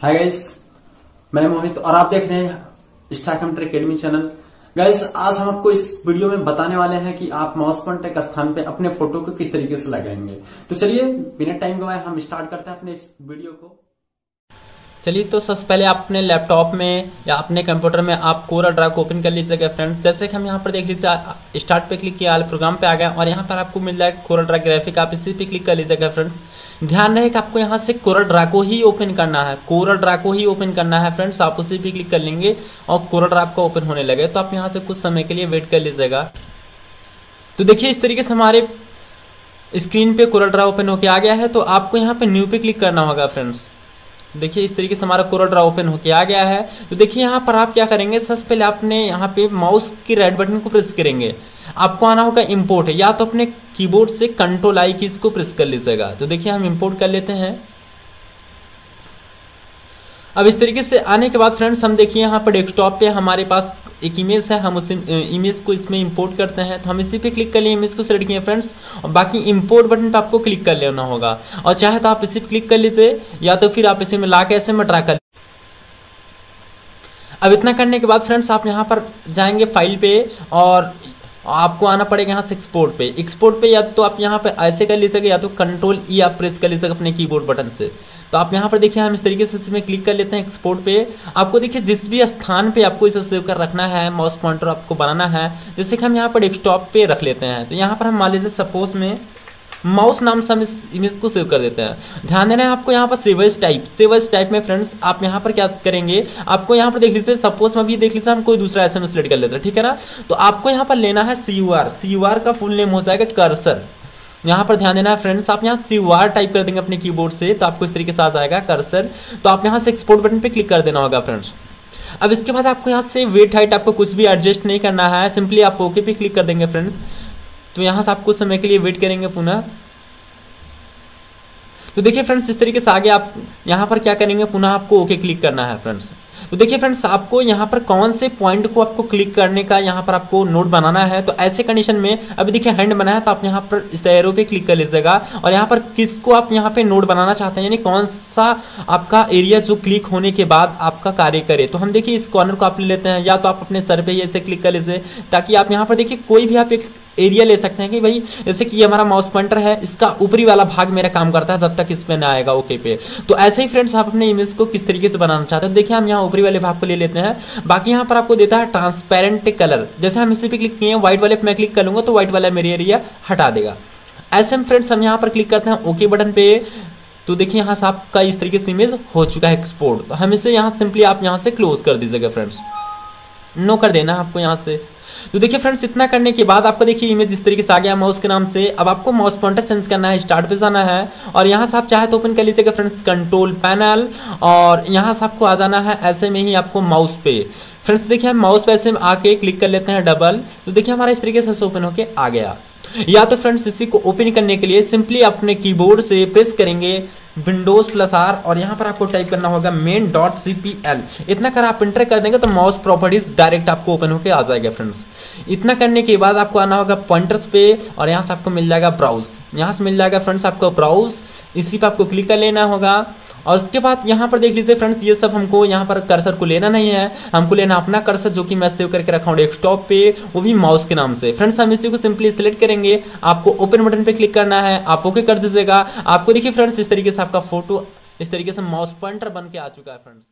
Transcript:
Hi guys मैं मोहित और आप देख रहे हैं स्टाकम अकेडमी चैनल गाइस आज हम आपको इस वीडियो में बताने वाले हैं कि आप माउस पॉइंटर के स्थान पे अपने फ़ोटो को किस तरीके से लगाएँगे। तो चलिए, बिना टाइम गवाए हम स्टार्ट करते हैं अपने इस वीडियो को। चलिए तो सबसे पहले आप अपने लैपटॉप में या अपने कंप्यूटर में आप कोरा ड्रा को ओपन कर लीजिएगा फ्रेंड्स जैसे कि हम यहाँ पर देख लीजिए स्टार्ट पे क्लिक किया प्रोग्राम पे आ गया और यहाँ पर आपको मिल जाएगा कोरा ड्रा ग्राफिक आप इसी पे क्लिक कर लीजिएगा फ्रेंड्स ध्यान रहे कि आपको यहाँ से कोरा ड्रा को ही ओपन करना है। कोरा ड्रा को ही ओपन करना है फ्रेंड्स आप उसी पर क्लिक कर लेंगे और कोरा ड्रा आपका ओपन होने लगे। तो आप यहाँ से कुछ समय के लिए वेट कर लीजिएगा। तो देखिए, इस तरीके से हमारे स्क्रीन पे कोरल ड्रा ओपन होके आ गया है। तो आपको यहाँ पे न्यू पे क्लिक करना होगा फ्रेंड्स देखिए, इस तरीके से हमारा कोरल ड्रा ओपन होके आ गया है। तो देखिए, यहाँ पर आप क्या करेंगे? सबसे पहले आपने यहाँ पे माउस की राइट बटन को प्रेस करेंगे। आपको आना होगा इम्पोर्ट या तो अपने कीबोर्ड से कंट्रोल आई की इसको प्रेस कर लीजिएगा। तो देखिए, हम इम्पोर्ट कर लेते हैं। अब इस तरीके से आने के बाद फ्रेंड्स हम देखिए यहाँ पर डेस्कटॉप पे हमारे पास एक इमेज है, हम उस इमेज को इसमें इंपोर्ट करते हैं। तो हम इसी पे क्लिक कर लिए इमेज को सेलेक्ट किए फ्रेंड्स और बाकी इंपोर्ट बटन पे आपको क्लिक कर लेना होगा। और चाहे तो आप इसी पे क्लिक कर लीजिए, या तो फिर आप इसी में ला के ऐसे में ड्रा कर अब इतना करने के बाद फ्रेंड्स आप यहाँ पर जाएँगे फ़ाइल पे, और आपको आना पड़ेगा यहाँ से एक्सपोर्ट पे। एक्सपोर्ट पे या तो आप यहाँ पे ऐसे कर लीजिएगा या तो कंट्रोल ई आप प्रेस कर लीजिएगा अपने कीबोर्ड बटन से। तो आप यहाँ पर देखिए, हम इस तरीके से इसमें क्लिक कर लेते हैं एक्सपोर्ट पे। आपको देखिए, जिस भी स्थान पे आपको इसे सेव कर रखना है माउस पॉइंटर आपको बनाना है, जैसे कि हम यहाँ पर डेस्कटॉप पे रख लेते हैं। तो यहाँ पर हम मान लीजिए सपोज़ में माउस नाम से हम इस इमेज को सेव कर देते हैं। ध्यान देना है आपको यहाँ पर सेवर्स टाइप सेवर्स टाइप में फ्रेंड्स आप यहाँ पर क्या करेंगे? आपको यहाँ पर देख लीजिए सपोज़ में भी देख लीजिए, हम कोई दूसरा एस एम कर लेते हैं, ठीक है ना? तो आपको यहाँ पर लेना है C U R C U R का फुल नेम हो जाएगा कर्सर यहाँ पर ध्यान देना है फ्रेंड्स आप यहाँ सी वार टाइप कर देंगे अपने कीबोर्ड से तो आपको इस तरीके से आ जाएगा कर्सर तो आप यहाँ से एक्सपोर्ट बटन पे क्लिक कर देना होगा फ्रेंड्स अब इसके बाद आपको यहाँ से वेट हाइट आपको कुछ भी एडजस्ट नहीं करना है सिंपली आप ओके पे क्लिक कर देंगे फ्रेंड्स तो यहाँ से आप कुछ समय के लिए वेट करेंगे पुनः। तो देखिए फ्रेंड्स इस तरीके से आगे आप यहाँ पर क्या करेंगे, पुनः आपको ओके क्लिक करना है फ्रेंड्स तो देखिए फ्रेंड्स आपको यहाँ पर कौन से पॉइंट को आपको क्लिक करने का यहाँ पर आपको नोट बनाना है तो ऐसे कंडीशन में अभी देखिए हैंड बना है तो आप यहाँ पर इस एरो पे क्लिक कर लीजिएगा। और यहाँ पर किसको आप यहाँ पे नोट बनाना चाहते हैं, यानी कौन सा आपका एरिया जो क्लिक होने के बाद आपका कार्य करे। तो हम देखिए इस कॉर्नर को आप ले लेते हैं, या तो आप अपने सर पे ऐसे क्लिक कर लीजिए, ताकि आप यहाँ पर देखिए कोई भी आप एक एरिया ले सकते हैं कि भाई, जैसे कि ये हमारा माउस पॉइंटर है, इसका ऊपरी वाला भाग मेरा काम करता है जब तक इस पे ना आएगा ओके पे। तो ऐसे ही फ्रेंड्स आप अपने इमेज को किस तरीके से बनाना चाहते हैं? देखिए, हम यहाँ ऊपरी वाले भाग को ले लेते हैं। बाकी यहाँ पर आपको देता है ट्रांसपेरेंट कलर जैसे हम इसी पे क्लिक किए हैं व्हाइट वाले पे मैं क्लिक कर लूँगा तो व्हाइट वाला मेरी एरिया हटा देगा। ऐसे में फ्रेंड्स हम यहाँ पर क्लिक करते हैं ओके बटन पे। तो देखिए, यहाँ से आपका इस तरीके से इमेज हो चुका है एक्सपोर्ट तो हम इसे यहाँ सिंपली आप यहाँ से क्लोज कर दीजिएगा फ्रेंड्स नो कर देना आपको यहाँ से। तो देखिए फ्रेंड्स इतना करने के बाद आपको देखिए इमेज इस तरीके से आ गया माउस के नाम से। अब आपको माउस पॉइंटर चेंज करना है स्टार्ट पे जाना है। और यहाँ से आप चाहे तो ओपन कर लीजिएगा फ्रेंड्स कंट्रोल पैनल और यहाँ से आपको आ जाना है ऐसे में ही आपको माउस पे। फ्रेंड्स देखिए हम माउस पे ऐसे आके क्लिक कर लेते हैं डबल तो देखिए हमारा इस तरीके से ओपन होकर आ गया। या तो फ्रेंड्स इसी को ओपन करने के लिए सिंपली अपने कीबोर्ड से प्रेस करेंगे विंडोज़ प्लस आर और यहाँ पर आपको टाइप करना होगा main dot C P L इतना कर आप इंटर कर देंगे तो माउस प्रॉपर्टीज़ डायरेक्ट आपको ओपन होकर आ जाएगा फ्रेंड्स। इतना करने के बाद आपको आना होगा पॉइंटर्स पे और यहाँ से आपको मिल जाएगा ब्राउज यहाँ से मिल जाएगा फ्रेंड्स आपको ब्राउज इसी पर आपको क्लिक कर लेना होगा। और उसके बाद यहाँ पर देख लीजिए फ्रेंड्स, ये सब हमको यहाँ पर कर्सर को लेना नहीं है। हमको लेना अपना कर्सर जो कि मैं सेव करके रखा हूँ डेस्कटॉप पे, वो भी माउस के नाम से। फ्रेंड्स हम इसी को सिंपली सिलेक्ट करेंगे। आपको ओपन बटन पे क्लिक करना है। आप ओके कर दीजिएगा। आपको देखिए फ्रेंड्स, इस तरीके से आपका फ़ोटो इस तरीके से माउस पॉइंटर बन के आ चुका है फ्रेंड्स